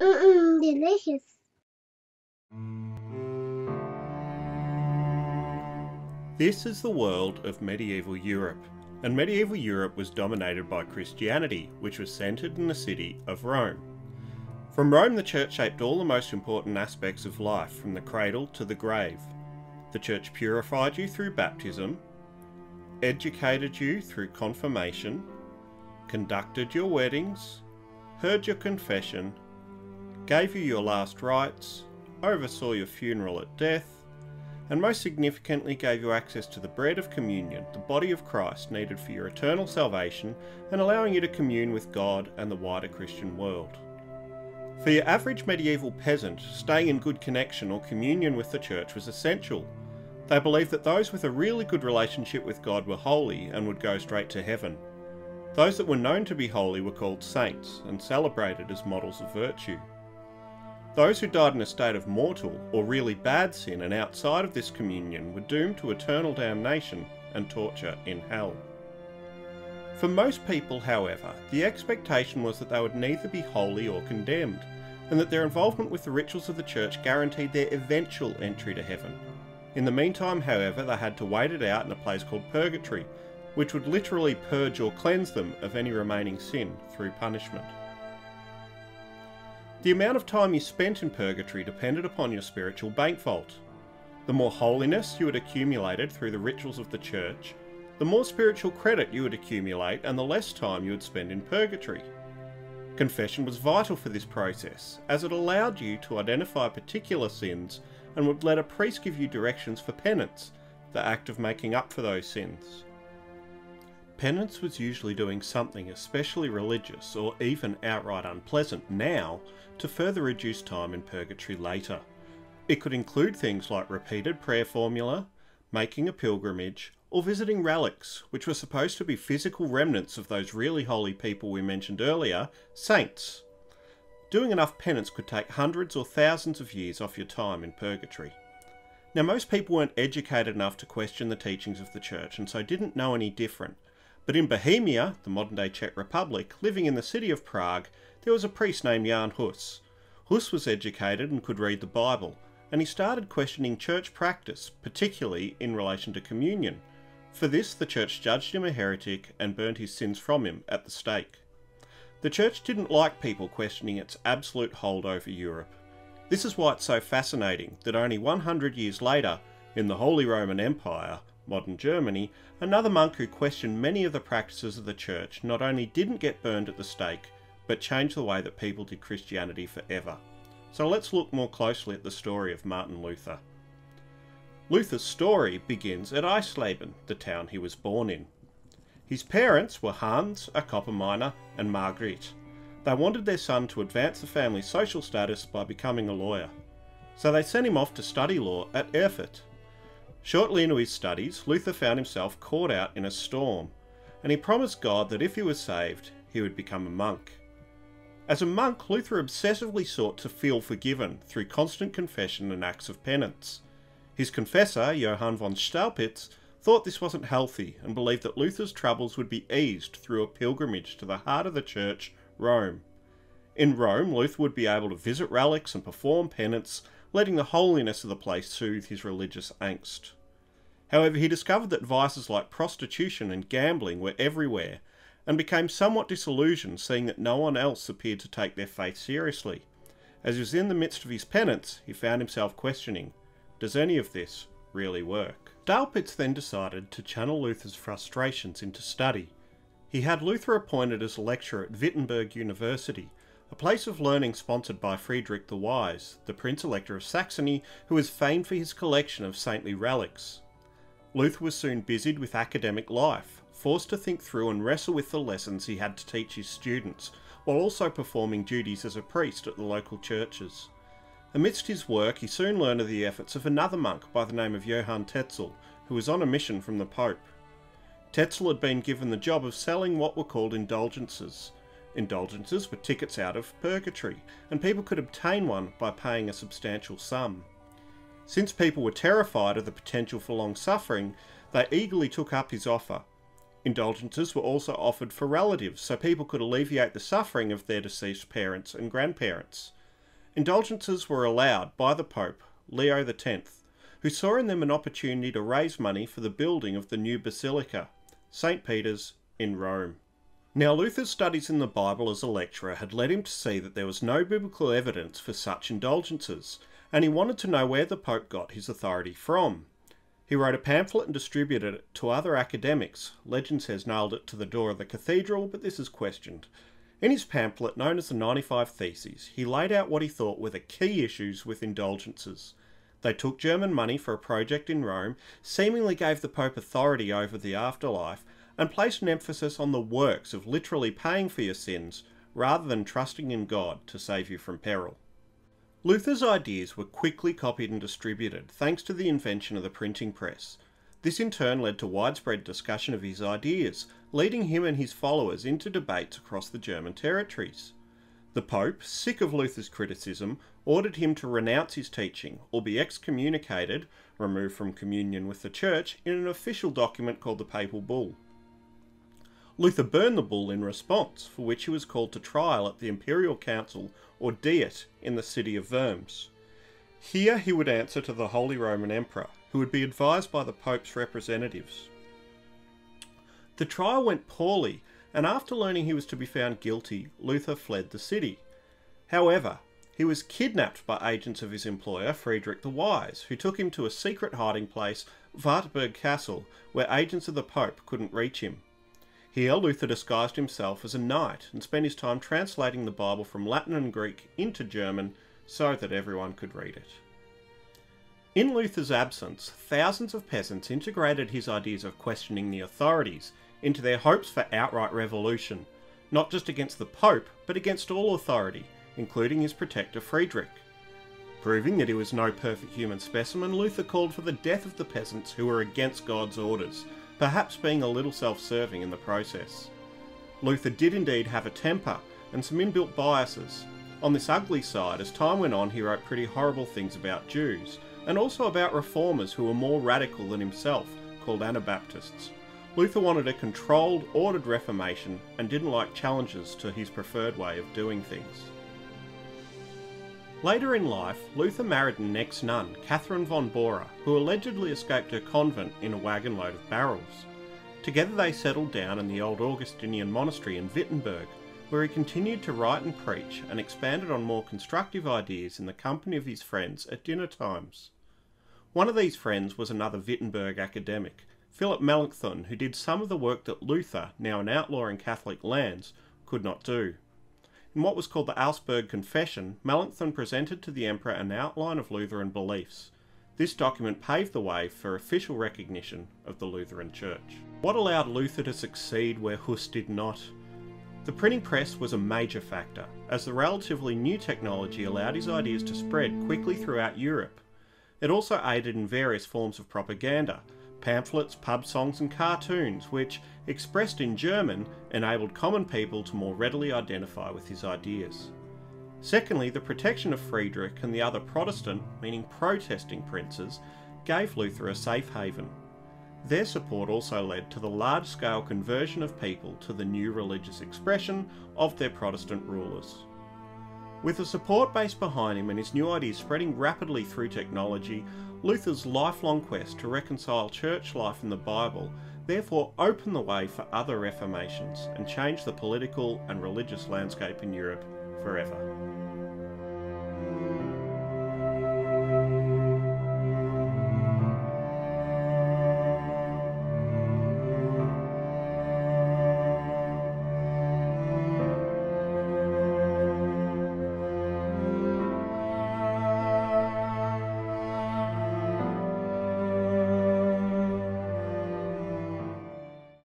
Mmm, delicious. This is the world of medieval Europe, and medieval Europe was dominated by Christianity, which was centred in the city of Rome. From Rome, the church shaped all the most important aspects of life, from the cradle to the grave. The church purified you through baptism, educated you through confirmation, conducted your weddings, heard your confession, gave you your last rites, oversaw your funeral at death, and most significantly gave you access to the bread of communion, the body of Christ needed for your eternal salvation and allowing you to commune with God and the wider Christian world. For your average medieval peasant, staying in good connection or communion with the church was essential. They believed that those with a really good relationship with God were holy and would go straight to heaven. Those that were known to be holy were called saints and celebrated as models of virtue. Those who died in a state of mortal or really bad sin and outside of this communion were doomed to eternal damnation and torture in hell. For most people, however, the expectation was that they would neither be holy or condemned, and that their involvement with the rituals of the church guaranteed their eventual entry to heaven. In the meantime, however, they had to wait it out in a place called purgatory, which would literally purge or cleanse them of any remaining sin through punishment. The amount of time you spent in purgatory depended upon your spiritual bank vault. The more holiness you had accumulated through the rituals of the church, the more spiritual credit you would accumulate and the less time you would spend in purgatory. Confession was vital for this process, as it allowed you to identify particular sins and would let a priest give you directions for penance, the act of making up for those sins. Penance was usually doing something especially religious or even outright unpleasant now to further reduce time in purgatory later. It could include things like repeated prayer formula, making a pilgrimage, or visiting relics, which were supposed to be physical remnants of those really holy people we mentioned earlier, saints. Doing enough penance could take hundreds or thousands of years off your time in purgatory. Now, most people weren't educated enough to question the teachings of the church and so didn't know any different, but in Bohemia, the modern day Czech Republic, living in the city of Prague, there was a priest named Jan Hus. Hus was educated and could read the Bible, and he started questioning church practice, particularly in relation to communion. For this, the church judged him a heretic and burned his sins from him at the stake. The church didn't like people questioning its absolute hold over Europe. This is why it's so fascinating that only 100 years later, in the Holy Roman Empire, modern Germany, another monk who questioned many of the practices of the church not only didn't get burned at the stake, but changed the way that people did Christianity forever. So let's look more closely at the story of Martin Luther. Luther's story begins at Eisleben, the town he was born in. His parents were Hans, a copper miner, and Margrethe. They wanted their son to advance the family's social status by becoming a lawyer. So they sent him off to study law at Erfurt, Shortly into his studies, Luther found himself caught out in a storm, and he promised God that if he was saved, he would become a monk. As a monk, Luther obsessively sought to feel forgiven through constant confession and acts of penance. His confessor, Johann von Staupitz, thought this wasn't healthy and believed that Luther's troubles would be eased through a pilgrimage to the heart of the church, Rome. In Rome, Luther would be able to visit relics and perform penance, letting the holiness of the place soothe his religious angst. However, he discovered that vices like prostitution and gambling were everywhere, and became somewhat disillusioned seeing that no one else appeared to take their faith seriously. As he was in the midst of his penance, he found himself questioning, does any of this really work? Staupitz then decided to channel Luther's frustrations into study. He had Luther appointed as a lecturer at Wittenberg University, a place of learning sponsored by Friedrich the Wise, the Prince Elector of Saxony, who was famed for his collection of saintly relics. Luther was soon busied with academic life, forced to think through and wrestle with the lessons he had to teach his students, while also performing duties as a priest at the local churches. Amidst his work, he soon learned of the efforts of another monk by the name of Johann Tetzel, who was on a mission from the Pope. Tetzel had been given the job of selling what were called indulgences. Indulgences were tickets out of purgatory, and people could obtain one by paying a substantial sum. Since people were terrified of the potential for long suffering, they eagerly took up his offer. Indulgences were also offered for relatives, so people could alleviate the suffering of their deceased parents and grandparents. Indulgences were allowed by the Pope, Leo X, who saw in them an opportunity to raise money for the building of the new basilica, St. Peter's, in Rome. Now, Luther's studies in the Bible as a lecturer had led him to see that there was no biblical evidence for such indulgences, and he wanted to know where the Pope got his authority from. He wrote a pamphlet and distributed it to other academics. Legend says nailed it to the door of the cathedral, but this is questioned. In his pamphlet, known as the 95 Theses, he laid out what he thought were the key issues with indulgences. They took German money for a project in Rome, seemingly gave the Pope authority over the afterlife, and placed an emphasis on the works of literally paying for your sins rather than trusting in God to save you from peril. Luther's ideas were quickly copied and distributed thanks to the invention of the printing press. This in turn led to widespread discussion of his ideas, leading him and his followers into debates across the German territories. The Pope, sick of Luther's criticism, ordered him to renounce his teaching or be excommunicated, removed from communion with the Church, in an official document called the Papal Bull. Luther burned the bull in response, for which he was called to trial at the Imperial Council or Diet in the city of Worms. Here he would answer to the Holy Roman Emperor, who would be advised by the Pope's representatives. The trial went poorly, and after learning he was to be found guilty, Luther fled the city. However, he was kidnapped by agents of his employer, Friedrich the Wise, who took him to a secret hiding place, Wartburg Castle, where agents of the Pope couldn't reach him. Here, Luther disguised himself as a knight and spent his time translating the Bible from Latin and Greek into German so that everyone could read it. In Luther's absence, thousands of peasants integrated his ideas of questioning the authorities into their hopes for outright revolution, not just against the Pope, but against all authority, including his protector Friedrich. Proving that he was no perfect human specimen, Luther called for the death of the peasants who were against God's orders perhaps being a little self-serving in the process. Luther did indeed have a temper and some inbuilt biases. On this ugly side, as time went on he wrote pretty horrible things about Jews, and also about reformers who were more radical than himself, called Anabaptists. Luther wanted a controlled, ordered reformation and didn't like challenges to his preferred way of doing things. Later in life, Luther married an ex-nun, Catherine von Bora, who allegedly escaped her convent in a wagon load of barrels. Together they settled down in the old Augustinian monastery in Wittenberg, where he continued to write and preach and expanded on more constructive ideas in the company of his friends at dinner times. One of these friends was another Wittenberg academic, Philip Melanchthon, who did some of the work that Luther, now an outlaw in Catholic lands, could not do. In what was called the Augsburg Confession, Melanchthon presented to the emperor an outline of Lutheran beliefs. This document paved the way for official recognition of the Lutheran Church. What allowed Luther to succeed where Hus did not? The printing press was a major factor, as the relatively new technology allowed his ideas to spread quickly throughout Europe. It also aided in various forms of propaganda, pamphlets, pub songs, and cartoons, which, expressed in German, enabled common people to more readily identify with his ideas. Secondly, the protection of Friedrich and the other Protestant, meaning protesting princes, gave Luther a safe haven. Their support also led to the large scale conversion of people to the new religious expression of their Protestant rulers. With the support base behind him and his new ideas spreading rapidly through technology, Luther's lifelong quest to reconcile church life and the Bible therefore opened the way for other reformations and changed the political and religious landscape in Europe forever.